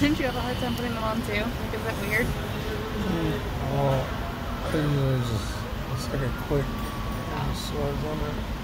Didn't you have a hard time putting them on too? Like, is that weird? Oh, I think it was just, it's like a quick, swords on it.